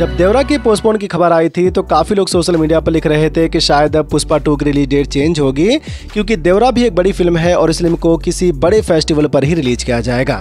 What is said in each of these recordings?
जब देवरा की पोस्टपोन की खबर आई थी तो काफ़ी लोग सोशल मीडिया पर लिख रहे थे कि शायद अब पुष्पा टू की रिलीज़ डेट चेंज होगी, क्योंकि देवरा भी एक बड़ी फ़िल्म है और इस फ़िल्म को किसी बड़े फेस्टिवल पर ही रिलीज़ किया जाएगा।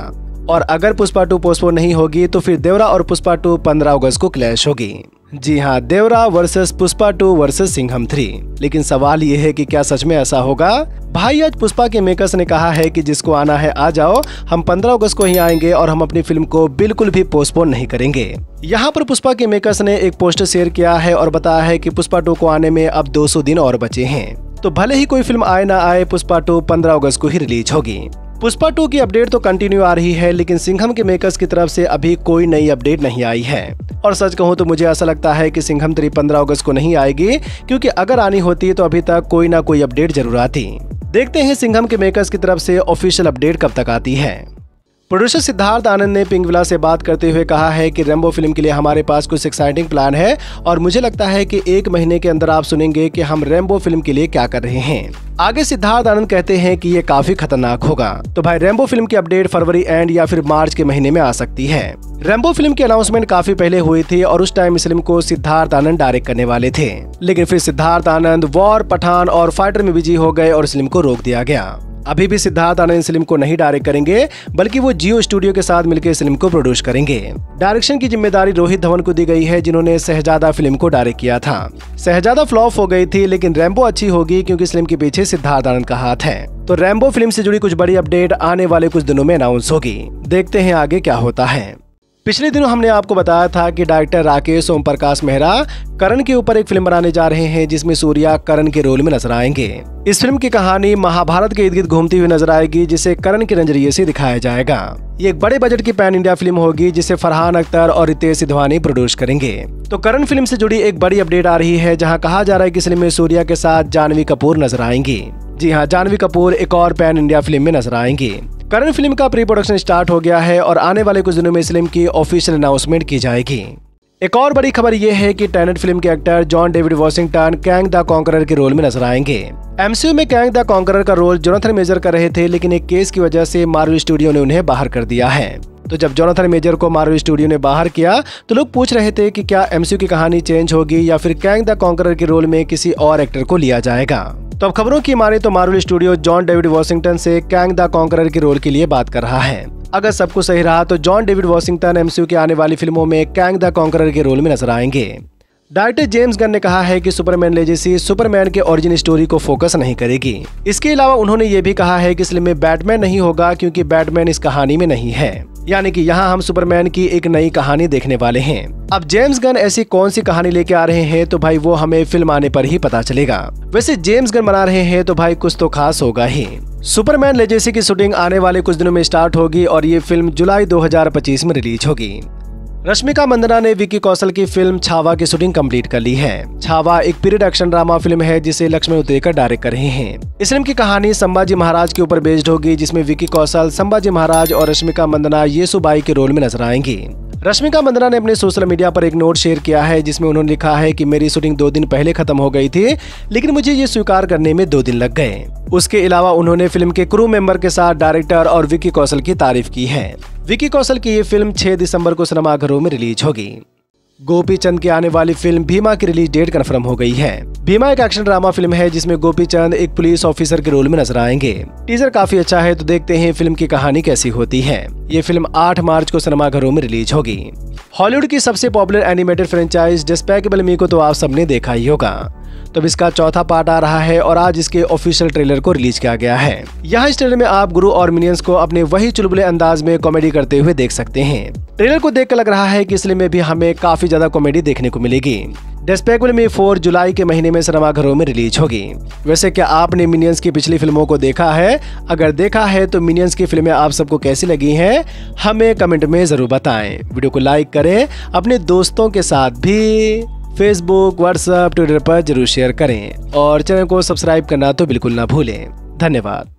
और अगर पुष्पा टू पोस्टपोन नहीं होगी तो फिर देवरा और पुष्पा टू पंद्रह अगस्त को क्लैश होगी। जी हाँ Devara versus Pushpa two versus Singham three. लेकिन सवाल ये है कि क्या सच में ऐसा होगा? भाई, आज पुष्पा के मेकर्स ने कहा है कि जिसको आना है, आ जाओ। हम 15 अगस्त को ही आएँगे और हम अपनी फ़िल्म को बिल्कुल भी पोस्टपोन नहीं करेंगे। यहाँ पर पुष्पा के मेकर्स ने एक पोस्टर शेयर किया है और बताया है कि पुष्पा टू को आने में अब 200 दिन और बचे हैं। तो भले ही कोई फ़िल्म आए ना आए, पुष्पा टू पंद्रह अगस्त को ही रिलीज़ होगी। पुष्पा टू की अपडेट तो कंटिन्यू आ रही है, लेकिन सिंघम के मेकर्स की तरफ़ से अभी कोई नई अपडेट नहीं आई है। और सच कहूँ तो मुझे ऐसा लगता है कि सिंघम थ्री पंद्रह अगस्त को नहीं आएगी, क्योंकि अगर आनी होती तो अभी तक कोई ना कोई अपडेट ज़रूर आती। देखते हैं सिंघम के मेकर्स की तरफ़ से ऑफिशियल अपडेट कब तक आती है। प्रोड्यूसर सिद्धार्थ आनंद ने पिंगविला से बात करते हुए कहा है कि रेम्बो फ़िल्म के लिए हमारे पास कुछ एक्साइटिंग प्लान है और मुझे लगता है कि एक महीने के अंदर आप सुनेंगे कि हम रेम्बो फ़िल्म के लिए क्या कर रहे हैं। आगे सिद्धार्थ आनंद कहते हैं कि ये काफ़ी खतरनाक होगा। तो भाई रेम्बो फ़िल्म की अपडेट फरवरी एंड या फिर मार्च के महीने में आ सकती है। रेम्बो फ़िल्म की अनाउंसमेंट काफ़ी पहले हुई थी और उस टाइम इस फ़िल्म को सिद्धार्थ आनंद डायरेक्ट करने वाले थे। लेकिन फिर सिद्धार्थ आनंद वॉर पठान और फाइटर में बिज़ी हो गए और इस फ़िल्म को रोक दिया गया। अभी भी सिद्धार्थ आनंद फ़िल्म को नहीं डायरेक्ट करेंगे, बल्कि वो जियो स्टूडियो के साथ मिलकर फ़िल्म को प्रोड्यूस करेंगे। डायरेक्शन की ज़िम्मेदारी रोहित धवन को दी गई है, जिन्होंने सहजादा फ़िल्म को डायरेक्ट किया था। सहजादा फ्लॉप हो गई थी, लेकिन रैम्बो अच्छी होगी, क्योंकि फ़िल्म के पीछे सिद्धार्थ आनंद का हाथ है। तो रैम्बो फ़िल्म से जुड़ी कुछ बड़ी अपडेट आने वाले कुछ दिनों में अनाउंस होगी। देखते हैं आगे क्या होता है। पिछले दिनों हमने आपको बताया था कि डायरेक्टर राकेश ओम प्रकाश मेहरा करण के ऊपर एक फ़िल्म बनाने जा रहे हैं, जिसमें सूर्या करण के रोल में नज़र आएँगे। इस फ़िल्म की कहानी महाभारत के इर्द गिर्द घूमती हुई नज़र आएगी, जिसे करण के नज़रिए से दिखाया जाएगा। ये एक बड़े बजट की पैन इंडिया फ़िल्म होगी, जिसे फरहान अख्तर और रितेश सिधवानी प्रोड्यूस करेंगे। तो करण फ़िल्म से जुड़ी एक बड़ी अपडेट आ रही है, जहाँ कहा जा रहा है की फ़िल्म में सूर्या के साथ जानवी कपूर नज़र आएँगी। जी हाँ जानवी कपूर एक और पैन इंडिया फ़िल्म में नज़र आएँगी। करण फ़िल्म का प्री प्रोडक्शन स्टार्ट हो गया है और आने वाले कुछ दिनों में इस फ़िल्म की ऑफिशियल अनाउंसमेंट की जाएगी। एक और बड़ी खबर यह है कि टैनेट फ़िल्म के actor John David Washington Kang the Conqueror के रोल में नज़र आएँगे। एमसीयू में कैंग द कॉन्करर का रोल जोनाथन मेजर कर रहे थे, लेकिन एक केस की वजह से मार्वल स्टूडियो ने उन्हें बाहर कर दिया है। तो जब जोनाथन मेजर को मार्वल स्टूडियो ने बाहर किया तो लोग पूछ रहे थे कि क्या एमसीयू की कहानी चेंज होगी या फिर कैंग द कॉन्करर के रोल में किसी और एक्टर को लिया जाएगा। तो अब खबरों की माने तो Marvel studio John David Washington से कैंग द कॉन्करर के रोल के लिए बात कर रहा है। अगर सब कुछ सही रहा तो जॉन डेविड वॉशिंगटन एमसीयू की आने वाली फ़िल्मों में कैंग द कॉन्करर के रोल में नज़र आएँगे। डायरेक्टर जेम्स गन ने कहा है कि सुपरमैन लेजेसी सुपरमैन के ओरिजिन स्टोरी को फोकस नहीं करेगी। इसके अलावा उन्होंने ये भी कहा है कि इस में बैटमैन नहीं होगा क्योंकि बैटमैन इस कहानी में नहीं है। यानी कि यहाँ हम सुपरमैन की एक नई कहानी देखने वाले हैं। अब जेम्स गन ऐसी कौन सी कहानी लेके आ रहे हैं तो भाई वो हमें फ़िल्म आने पर ही पता चलेगा। वैसे जेम्स गन बना रहे हैं तो भाई कुछ तो खास होगा ही। सुपरमैन लेजेसी की शूटिंग आने वाले कुछ दिनों में स्टार्ट होगी और ये फ़िल्म जुलाई 2025 में रिलीज़ होगी। रश्मिका मंदना ने विकी कौशल की फ़िल्म छावा की शूटिंग कंप्लीट कर ली है। छावा एक पीरियड एक्शन ड्रामा फ़िल्म है, जिसे लक्ष्मण उदयकर डायरेक्ट कर रहे हैं। इस फ़िल्म की कहानी संभाजी महाराज के ऊपर बेस्ड होगी, जिसमें विकी कौशल, संभाजी महाराज और रश्मिका मंदना येसुबाई के रोल में नज़र आएँगी। रश्मिका मंदना ने अपने सोशल मीडिया पर एक नोट शेयर किया है, जिसमें उन्होंने लिखा है कि मेरी शूटिंग दो दिन पहले खत्म हो गई थी, लेकिन मुझे ये स्वीकार करने में दो दिन लग गए। उसके अलावा उन्होंने फ़िल्म के क्रू मेंबर के साथ डायरेक्टर और विकी कौशल की तारीफ़ की है। विकी कौशल की ये फ़िल्म 6 दिसंबर को सिनेमाघरों में रिलीज़ होगी। गोपी चंद की आने वाली फ़िल्म भीमा की रिलीज़ डेट कन्फर्म हो गई है। भीमा एक एक्शन ड्रामा फ़िल्म है जिसमें गोपी चंद एक पुलिस ऑफिसर के रोल में नज़र आएँगे। टीजर काफ़ी अच्छा है तो देखते हैं फ़िल्म की कहानी कैसी होती है। ये फ़िल्म 8 मार्च को सिनेमाघरों में रिलीज़ होगी। हॉलीवुड की सबसे popular animated franchise Despicable Me को तो आप सबने देखा ही होगा। तो इसका चौथा पार्ट आ रहा है और आज इसके ऑफिशियल ट्रेलर को रिलीज़ किया गया है। यहाँ इस ट्रेलर में आप गुरु और मिनियंस को अपने वही चुलबुले अंदाज में कॉमेडी करते हुए देख सकते हैं। ट्रेलर को देखकर लग रहा है कि इसलिए में भी हमें काफ़ी ज़्यादा कॉमेडी देखने को मिलेगी। डेस्पेकुल में फोर जुलाई के महीने में सिनेमाघरों में रिलीज़ होगी। वैसे क्या आपने मिनियंस की पिछली फ़िल्मों को देखा है? अगर देखा है तो मिनियंस की फ़िल्में आप सबको कैसी लगी हैं, हमें कमेंट में ज़रूर बताएँ। वीडियो को लाइक करें, अपने दोस्तों के साथ भी फेसबुक व्हाट्सएप ट्विटर पर ज़रूर शेयर करें और चैनल को सब्सक्राइब करना तो बिल्कुल ना भूलें। धन्यवाद।